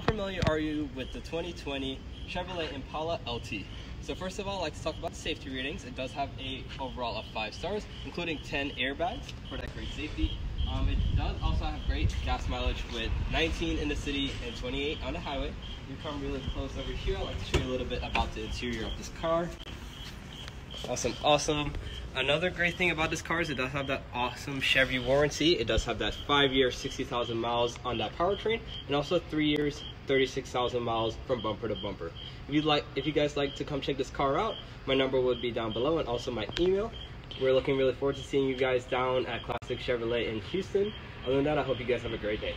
how familiar are you with the 2020 Chevrolet Impala LT? So first of all, I'd like to talk about the safety ratings. It does have a overall of 5 stars, including 10 airbags for that great safety. Um, it does also have great gas mileage with 19 in the city and 28 on the highway. You come really close over here, I'd like to show you a little bit about the interior of this car. Awesome, awesome. Another great thing about this car is it does have that awesome Chevy warranty. It does have that five year, 60,000 miles on that powertrain, and also three years, 36,000 miles from bumper to bumper. If you'd like, if you guys like to come check this car out, my number would be down below, and also my email. We're looking really forward to seeing you guys down at Classic Chevrolet in Houston. Other than that, I hope you guys have a great day.